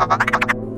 ハハハハ!